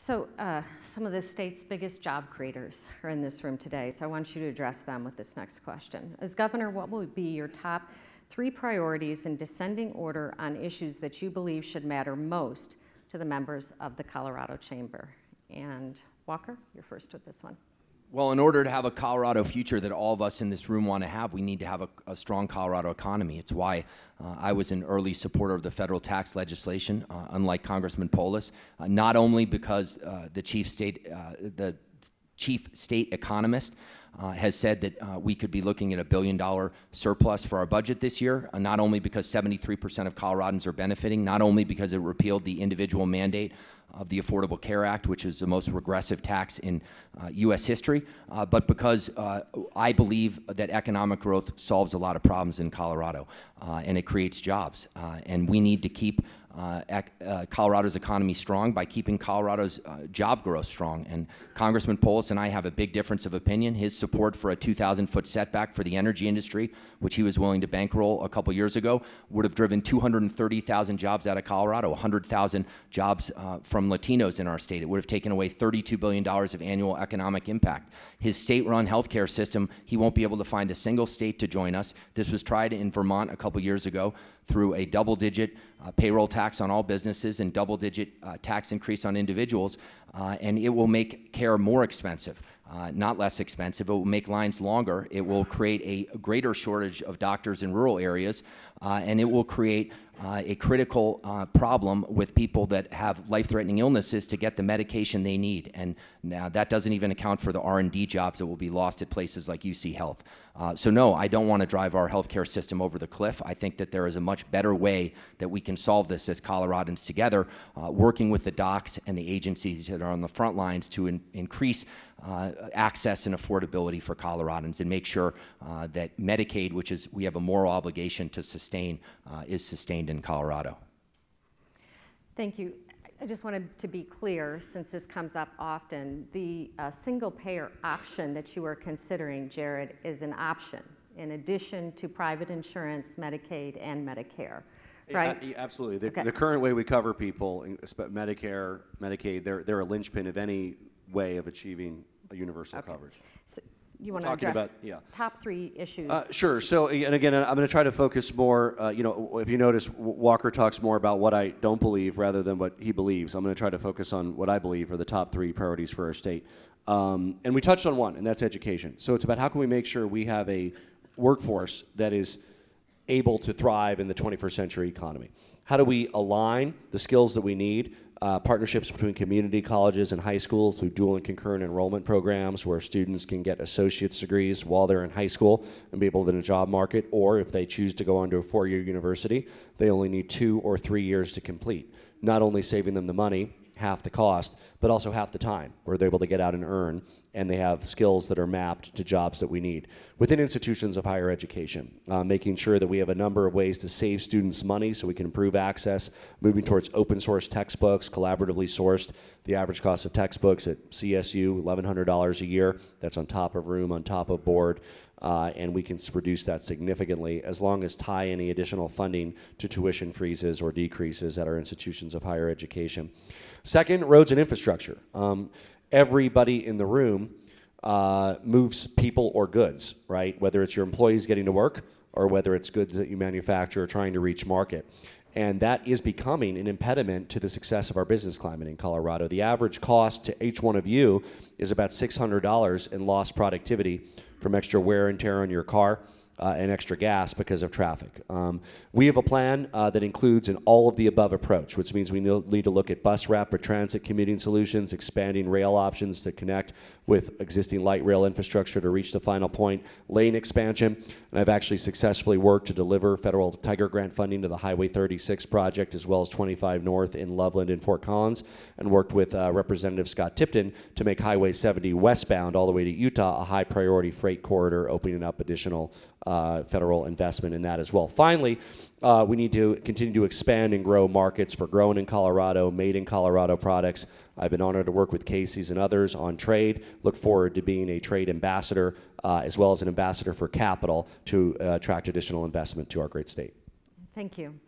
So, uh, some of the state's biggest job creators are in this room today, so I want you to address them with this next question. As governor, what will be your top three priorities in descending order on issues that you believe should matter most to the members of the Colorado Chamber? And Walker, you're first with this one. Well, in order to have a Colorado future that all of us in this room want to have, we need to have a, a strong Colorado economy. It's why uh, I was an early supporter of the federal tax legislation, uh, unlike Congressman Polis, uh, not only because uh, the chief state, uh, the chief state economist uh, has said that uh, we could be looking at a billion dollar surplus for our budget this year, uh, not only because 73% of Coloradans are benefiting, not only because it repealed the individual mandate of the Affordable Care Act, which is the most regressive tax in uh, U.S. history, uh, but because uh, I believe that economic growth solves a lot of problems in Colorado uh, and it creates jobs. Uh, and we need to keep uh, uh, Colorado's economy strong by keeping Colorado's uh, job growth strong. And Congressman Polis and I have a big difference of opinion. His support for a 2,000 foot setback for the energy industry, which he was willing to bankroll a couple years ago, would have driven 230,000 jobs out of Colorado, 100,000 jobs uh, from Latinos in our state. It would have taken away $32 billion of annual economic impact. His state run healthcare system, he won't be able to find a single state to join us. This was tried in Vermont a couple years ago through a double digit uh, payroll tax on all businesses and double digit uh, tax increase on individuals, uh, and it will make care more expensive. Uh, not less expensive. It will make lines longer. It will create a greater shortage of doctors in rural areas, uh, and it will create uh, a critical uh, problem with people that have life-threatening illnesses to get the medication they need. And now that doesn't even account for the R&D jobs that will be lost at places like UC Health. Uh, so no, I don't want to drive our healthcare system over the cliff. I think that there is a much better way that we can solve this as Coloradans together, uh, working with the docs and the agencies that are on the front lines to in increase uh, access and affordability for Coloradans and make sure that Medicaid, which is we have a moral obligation to sustain, is sustained in Colorado. Thank you. I just wanted to be clear, since this comes up often, the uh, single payer option that you are considering, Jared, is an option in addition to private insurance, Medicaid, and Medicare. Right? absolutely. The, Okay. the current way we cover people, in- espe- Medicare, Medicaid, they're, they're a linchpin of any way of achieving a universal Okay. coverage. So you want to address about- yeah. top three issues? Uh, sure. So, and again, I'm going to try to focus more. Uh, you know, if you notice, Walker talks more about what I don't believe rather than what he believes. I'm going to try to focus on what I believe are the top three priorities for our state. Um, and we touched on one, and that's education. So it's about how can we make sure we have a workforce that is able to thrive in the 21st century economy. How do we align the skills that we need? Uh, partnerships between community colleges and high schools through dual and concurrent enrollment programs where students can get associate's degrees while they're in high school and be able to in the job market, or if they choose to go on to a four year university, they only need two or three years to complete. Not only saving them the money, half the cost, but also half the time where they're able to get out and earn and they have skills that are mapped to jobs that we need within institutions of higher education, uh, making sure that we have a number of ways to save students money so we can improve access, moving towards open source textbooks, collaboratively sourced. The average cost of textbooks at CSU, $1,100 a year. That's on top of room, on top of board. Uh, and we can reduce that significantly as long as tie any additional funding to tuition freezes or decreases at our institutions of higher education. Second, roads and infrastructure. Um, everybody in the room uh, moves people or goods, right? Whether it's your employees getting to work or whether it's goods that you manufacture or trying to reach market. And that is becoming an impediment to the success of our business climate in Colorado. The average cost to each one of you is about $600 in lost productivity from extra wear and tear on your car uh, and extra gas because of traffic. Um, we have a plan uh, that includes an all of the above approach, which means we need to look at bus rapid transit commuting solutions, expanding rail options to connect with existing light rail infrastructure to reach the final point, lane expansion. And I've actually successfully worked to deliver federal Tiger Grant funding to the Highway 36 project as well as 25 North in Loveland and Fort Collins, and worked with uh, Representative Scott Tipton to make Highway 70 westbound all the way to Utah a high priority freight corridor, opening up additional uh, federal investment in that as well. Finally, uh, we need to continue to expand and grow markets for grown in Colorado, made in Colorado products. I've been honored to work with Casey's and others on trade. Look forward to being a trade ambassador uh, as well as an ambassador for capital to uh, attract additional investment to our great state. Thank you.